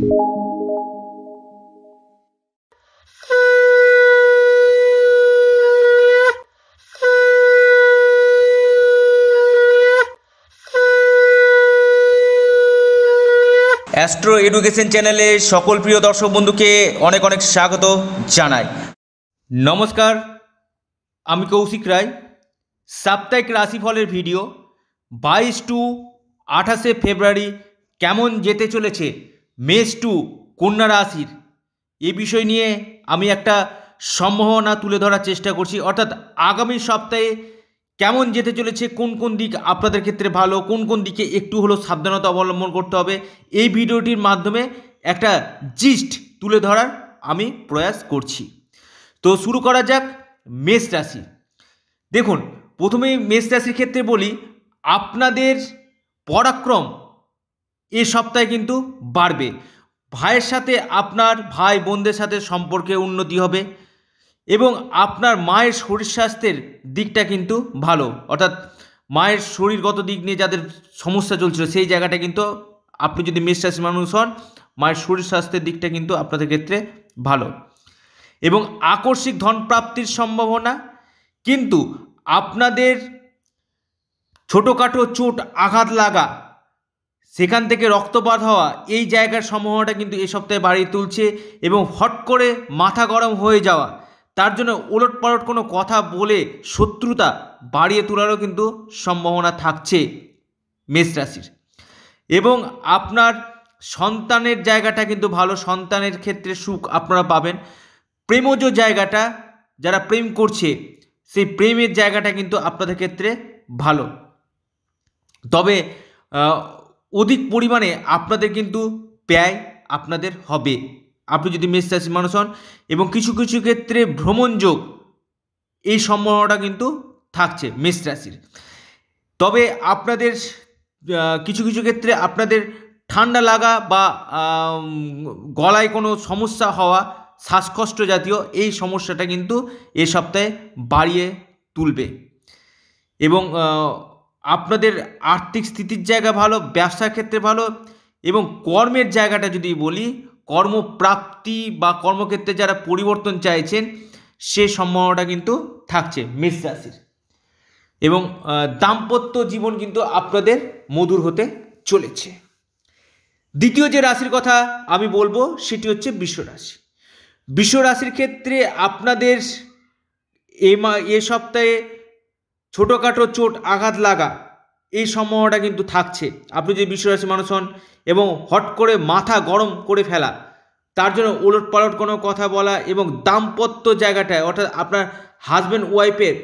Astro education চ্যানেলে সকল প্রিয় দর্শক বন্ধুকে অনেক অনেক স্বাগত জানাই। নমস্কার, আমি কৌশিক রায়। সাপ্তাহিক রাশিফলের ভিডিও বাইশ টু আঠাশে ফেব্রুয়ারি কেমন যেতে চলেছে মেষ টু কন্যা রাশির। এ বিষয় নিয়ে আমি একটা সম্ভাবনা তুলে ধরার চেষ্টা করছি। অর্থাৎ আগামী সপ্তাহে কেমন যেতে চলেছে, কোন কোন দিক আপনাদের ক্ষেত্রে ভালো, কোন কোন দিকে একটু হলেও সাবধানতা অবলম্বন করতে হবে, এই ভিডিওটির মাধ্যমে একটা জিস্ট তুলে ধরার আমি প্রয়াস করছি। তো শুরু করা যাক মেষ রাশি। দেখুন প্রথমেই মেষ রাশির ক্ষেত্রে বলি, আপনাদের পরাক্রম এ সপ্তাহে কিন্তু বাড়বে। ভাইয়ের সাথে আপনার ভাই বোনদের সাথে সম্পর্কে উন্নতি হবে এবং আপনার মায়ের শরীর স্বাস্থ্যের দিকটা কিন্তু ভালো। অর্থাৎ মায়ের শরীরগত দিক নিয়ে যাদের সমস্যা চলছিল, সেই জায়গাটা কিন্তু আপনি যদি মেষ রাশির মানুষ হন, মায়ের শরীর স্বাস্থ্যের দিকটা কিন্তু আপনাদের ক্ষেত্রে ভালো। এবং আকস্মিক ধন প্রাপ্তির সম্ভাবনা, কিন্তু আপনাদের ছোটোখাটো চোট আঘাত লাগা সেখান থেকে রক্তপাত হওয়া এই জায়গার সম্ভাবনাটা কিন্তু এ সপ্তাহে বাড়িয়ে তুলছে এবং হট করে মাথা গরম হয়ে যাওয়া। তার জন্য ওলট পালট কোনো কথা বলে শত্রুতা বাড়িয়ে তোলারও কিন্তু সম্ভাবনা থাকছে মেষ রাশির। এবং আপনার সন্তানের জায়গাটা কিন্তু ভালো, সন্তানের ক্ষেত্রে সুখ আপনারা পাবেন। প্রেমজ জায়গাটা যারা প্রেম করছে, সেই প্রেমের জায়গাটা কিন্তু আপনাদের ক্ষেত্রে ভালো। তবে অধিক পরিমাণে আপনাদের কিন্তু ব্যয় আপনাদের হবে। আপনি যদি মেষ রাশির মানুষ হন এবং কিছু কিছু ক্ষেত্রে ভ্রমণযোগ এই সম্ভাবনাটা কিন্তু থাকছে মেষ রাশির। তবে আপনাদের কিছু কিছু ক্ষেত্রে আপনাদের ঠান্ডা লাগা বা গলায় কোনো সমস্যা হওয়া, শ্বাসকষ্ট জাতীয় এই সমস্যাটা কিন্তু এ সপ্তাহে বাড়িয়ে তুলবে। এবং আপনাদের আর্থিক স্থিতির জায়গা ভালো, ব্যবসার ক্ষেত্রে ভালো এবং কর্মের জায়গাটা যদি বলি, কর্মপ্রাপ্তি বা কর্মক্ষেত্রে যারা পরিবর্তন চাইছেন, সে সম্ভাবনাটা কিন্তু থাকছে মেষ রাশির। এবং দাম্পত্য জীবন কিন্তু আপনাদের মধুর হতে চলেছে। দ্বিতীয় যে রাশির কথা আমি বলব, সেটি হচ্ছে বিশ্বরাশি বিশ্বরাশির ক্ষেত্রে আপনাদের এ মা, এ সপ্তাহে ছোটোখাটো চোট আঘাত লাগা, এই সম্ভাবনাটা কিন্তু থাকছে। আপনি যদি বিশ্বরাশি মানুষ হন এবং হট করে মাথা গরম করে ফেলা, তার জন্য ওলট পালট কোনো কথা বলা এবং দাম্পত্য জায়গাটায়, অর্থাৎ আপনার হাজব্যান্ড ওয়াইফের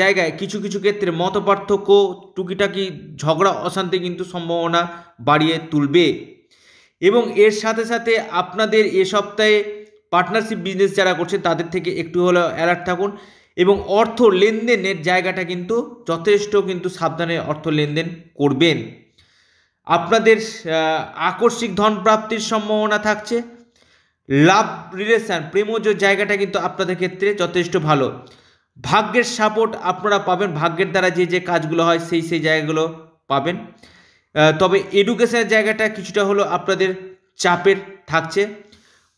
জায়গায় কিছু কিছু ক্ষেত্রে মত পার্থক্য টুকিটাকি ঝগড়া, অশান্তি কিন্তু সম্ভাবনা বাড়িয়ে তুলবে। এবং এর সাথে সাথে আপনাদের এ সপ্তাহে পার্টনারশিপ বিজনেস যারা করছে তাদের থেকে একটু হলেও অ্যালার্ট থাকুন। এবং অর্থ লেনদেনের জায়গাটা কিন্তু যথেষ্ট কিন্তু সাবধানে অর্থ লেনদেন করবেন। আপনাদের আকস্মিক ধন প্রাপ্তির সম্ভাবনা থাকছে। লাভ রিলেশান, প্রেমজ জায়গাটা কিন্তু আপনাদের ক্ষেত্রে যথেষ্ট ভালো। ভাগ্যের সাপোর্ট আপনারা পাবেন, ভাগ্যের দ্বারা যে যে কাজগুলো হয় সেই সেই জায়গাগুলো পাবেন। তবে এডুকেশনের জায়গাটা কিছুটা হলো আপনাদের চাপের থাকছে।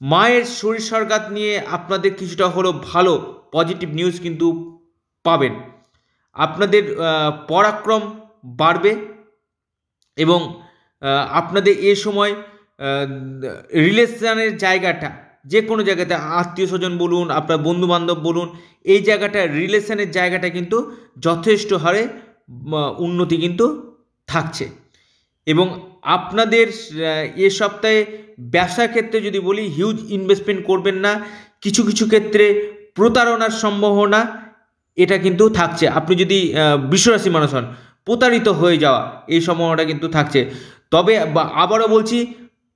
মায়ের শরীর সরকার নিয়ে আপনাদের কিছুটা হলো ভালো পজিটিভ নিউজ কিন্তু পাবেন। আপনাদের পরাক্রম বাড়বে এবং আপনাদের এ সময় রিলেশনের জায়গাটা, যে কোনো জায়গাতে আত্মীয় স্বজন বলুন, আপনার বন্ধুবান্ধব বলুন, এই জায়গাটা রিলেশনের জায়গাটা কিন্তু যথেষ্ট হারে উন্নতি কিন্তু থাকছে। এবং আপনাদের এ সপ্তাহে ব্যবসার ক্ষেত্রে যদি বলি হিউজ ইনভেস্টমেন্ট করবেন না। কিছু কিছু ক্ষেত্রে প্রতারণার সম্ভাবনা, এটা কিন্তু থাকছে। আপনি যদি বিশ্বরাশি মানুষ হন, প্রতারিত হয়ে যাওয়া, এই সম্ভাবনাটা কিন্তু থাকছে। তবে আবারও বলছি,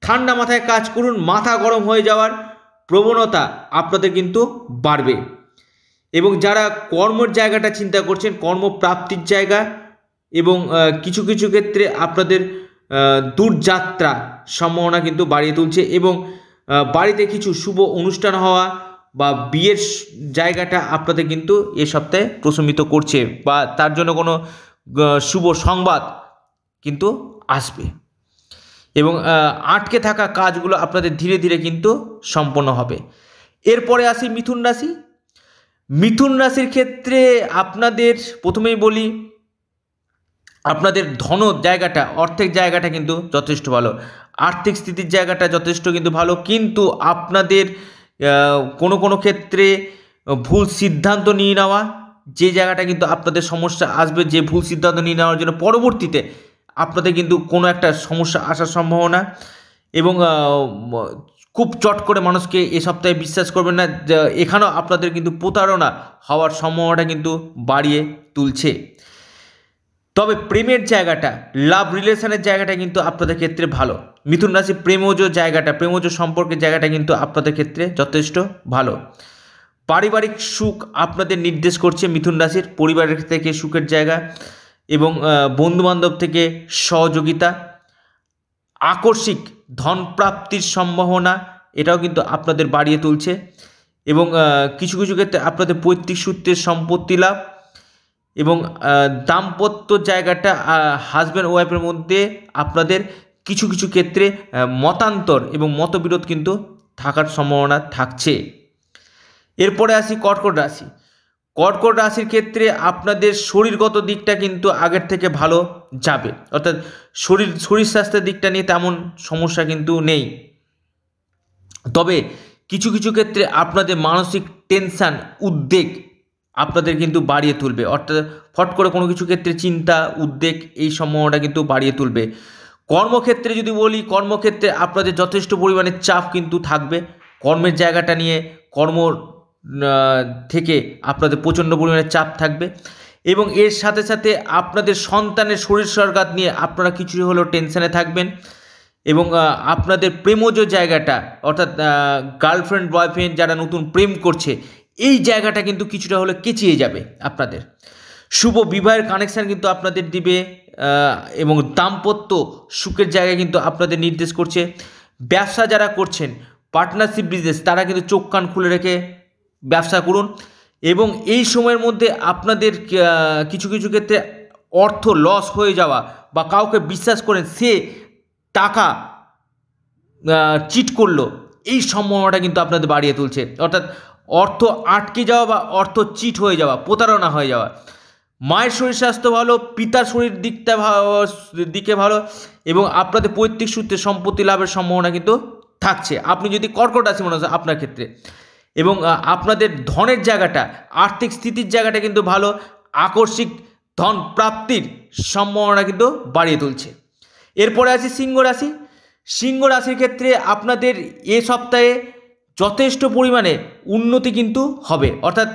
ঠান্ডা মাথায় কাজ করুন, মাথা গরম হয়ে যাওয়ার প্রবণতা আপনাদের কিন্তু বাড়বে। এবং যারা কর্মের জায়গাটা চিন্তা করছেন, কর্মপ্রাপ্তির জায়গা এবং কিছু কিছু ক্ষেত্রে আপনাদের দূরযাত্রা সম্ভাবনা কিন্তু বাড়িয়ে তুলছে এবং বাড়িতে কিছু শুভ অনুষ্ঠান হওয়া বা বিয়ের জায়গাটা আপনাদের কিন্তু এ সপ্তাহে প্রশমিত করছে বা তার জন্য কোনো শুভ সংবাদ কিন্তু আসবে। এবং আটকে থাকা কাজগুলো আপনাদের ধীরে ধীরে কিন্তু সম্পন্ন হবে। এরপরে আসি মিথুন রাশি। মিথুন রাশির ক্ষেত্রে আপনাদের প্রথমেই বলি আপনাদের ধন জায়গাটা, অর্থের জায়গাটা কিন্তু যথেষ্ট ভালো। আর্থিক স্থিতির জায়গাটা যথেষ্ট কিন্তু ভালো। কিন্তু আপনাদের কোনো কোনো ক্ষেত্রে ভুল সিদ্ধান্ত নিয়ে নেওয়া, যে জায়গাটা কিন্তু আপনাদের সমস্যা আসবে, যে ভুল সিদ্ধান্ত নিয়ে নেওয়ার জন্য পরবর্তীতে আপনাদের কিন্তু কোনো একটা সমস্যা আসার সম্ভাবনা। এবং খুব চট করে মানুষকে এ সপ্তাহে বিশ্বাস করবেন না এখানেও আপনাদের কিন্তু প্রতারণা হওয়ার সম্ভাবনাটা কিন্তু বাড়িয়ে তুলছে। তবে প্রেমের জায়গাটা লাভ রিলেশনের জায়গাটা কিন্তু আপনাদের ক্ষেত্রে ভালো। মিথুন রাশি প্রেমজ জায়গাটা, প্রেমজ সম্পর্কের জায়গাটা কিন্তু আপনাদের ক্ষেত্রে যথেষ্ট ভালো। পারিবারিক সুখ আপনাদের নির্দেশ করছে মিথুন রাশির পরিবারের থেকে সুখের জায়গা এবং বন্ধুবান্ধব থেকে সহযোগিতা। আকস্মিক ধন প্রাপ্তির সম্ভাবনা, এটাও কিন্তু আপনাদের বাড়িয়ে তুলছে এবং কিছু কিছু ক্ষেত্রে আপনাদের পৈতৃক সূত্রের সম্পত্তি লাভ। এবং দাম্পত্য জায়গাটা হাজব্যান্ড ওয়াইফের মধ্যে আপনাদের কিছু কিছু ক্ষেত্রে মতান্তর এবং মতবিরোধ কিন্তু থাকার সম্ভাবনা থাকছে। এরপরে আসি কর্কট রাশি। কর্কট রাশির ক্ষেত্রে আপনাদের শরীরগত দিকটা কিন্তু আগের থেকে ভালো যাবে। অর্থাৎ শরীর শরীর স্বাস্থ্যের দিকটা নিয়ে তেমন সমস্যা কিন্তু নেই। তবে কিছু কিছু ক্ষেত্রে আপনাদের মানসিক টেনশান উদ্বেগ আপনাদের কিন্তু বাড়িয়ে তুলবে। অর্থাৎ ফট করে কোনো কিছু ক্ষেত্রে চিন্তা, উদ্বেগ এই সম্ভাবনাটা কিন্তু বাড়িয়ে তুলবে। কর্মক্ষেত্রে যদি বলি, কর্মক্ষেত্রে আপনাদের যথেষ্ট পরিমাণে চাপ কিন্তু থাকবে। কর্মের জায়গাটা নিয়ে কর্ম থেকে আপনাদের প্রচণ্ড পরিমাণে চাপ থাকবে। এবং এর সাথে সাথে আপনাদের সন্তানের শরীর সরকার নিয়ে আপনারা কিছু হলেও টেনশানে থাকবেন। এবং আপনাদের প্রেমজ জায়গাটা, অর্থাৎ গার্লফ্রেন্ড বয়ফ্রেন্ড যারা নতুন প্রেম করছে এই জায়গাটা কিন্তু কিছুটা হলে কেচিয়ে যাবে আপনাদের। শুভ বিবাহের কানেকশান কিন্তু আপনাদের দিবে এবং দাম্পত্য সুখের জায়গায় কিন্তু আপনাদের নির্দেশ করছে। ব্যবসা যারা করছেন পার্টনারশিপ বিজনেস তারা কিন্তু চোখ কান খুলে রেখে ব্যবসা করুন। এবং এই সময়ের মধ্যে আপনাদের কিছু কিছু ক্ষেত্রে অর্থ লস হয়ে যাওয়া বা কাউকে বিশ্বাস করেন, সে টাকা চিট করল এই সম্ভাবনাটা কিন্তু আপনাদের বাড়িয়ে তুলছে। অর্থাৎ অর্থ আটকে যাওয়া বা অর্থ চিট হয়ে যাওয়া, প্রতারণা হয়ে যাওয়া। মায়ের শরীর স্বাস্থ্য ভালো, পিতার শরীর দিকটা দিকে ভালো এবং আপনাদের পৈতৃক সূত্রে সম্পত্তি লাভের সম্ভাবনা কিন্তু থাকছে। আপনি যদি কর্কট রাশি মনে হয় আপনার ক্ষেত্রে এবং আপনাদের ধনের জায়গাটা, আর্থিক স্থিতির জায়গাটা কিন্তু ভালো, আকস্মিক ধন প্রাপ্তির সম্ভাবনা কিন্তু বাড়িয়ে তুলছে। এরপরে আছে সিংহ রাশি। সিংহ রাশির ক্ষেত্রে আপনাদের এ সপ্তাহে যথেষ্ট পরিমাণে উন্নতি কিন্তু হবে। অর্থাৎ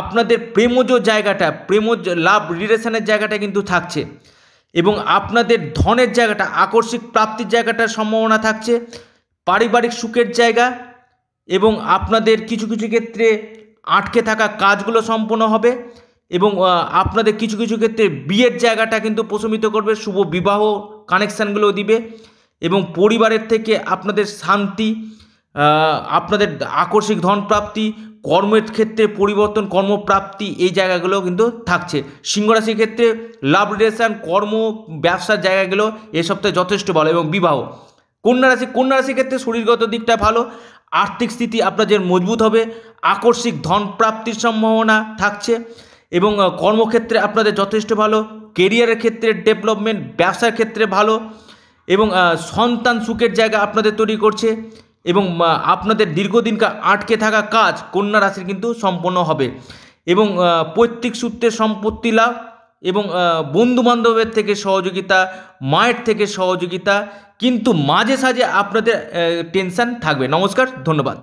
আপনাদের প্রেমজ জায়গাটা, প্রেমজ লাভ রিলেশনের জায়গাটা কিন্তু থাকছে এবং আপনাদের ধনের জায়গাটা, আকস্মিক প্রাপ্তির জায়গাটার সম্ভাবনা থাকছে, পারিবারিক সুখের জায়গা এবং আপনাদের কিছু কিছু ক্ষেত্রে আটকে থাকা কাজগুলো সম্পন্ন হবে এবং আপনাদের কিছু কিছু ক্ষেত্রে বিয়ের জায়গাটা কিন্তু প্রশমিত করবে, শুভ বিবাহ কানেকশানগুলো দিবে। এবং পরিবারের থেকে আপনাদের শান্তি আপনাদের আকস্মিক ধনপ্রাপ্তি, কর্মের ক্ষেত্রে পরিবর্তন, কর্মপ্রাপ্তি এই জায়গাগুলো কিন্তু থাকছে। সিংহরাশির ক্ষেত্রে লাভ রিলেশন, কর্ম, ব্যবসার জায়গাগুলো এ সপ্তাহে যথেষ্ট ভালো এবং বিবাহ। কন্যা রাশি, কন্যা রাশির ক্ষেত্রে শরীরগত দিকটা ভালো, আর্থিক স্থিতি আপনাদের মজবুত হবে, আকস্মিক ধন প্রাপ্তির সম্ভাবনা থাকছে এবং কর্মক্ষেত্রে আপনাদের যথেষ্ট ভালো কেরিয়ারের ক্ষেত্রে ডেভেলপমেন্ট ব্যবসার ক্ষেত্রে ভালো এবং সন্তান সুখের জায়গা আপনাদের তৈরি করছে এবং আপনাদের দীর্ঘদিনকার আটকে থাকা কাজ কন্যা রাশির কিন্তু সম্পন্ন হবে। এবং পৈতৃক সূত্রে সম্পত্তি লাভ এবং বন্ধু বান্ধবের থেকে সহযোগিতা, মায়ের থেকে সহযোগিতা, কিন্তু মাঝে সাঝে আপনাদের টেনশান থাকবে। নমস্কার, ধন্যবাদ।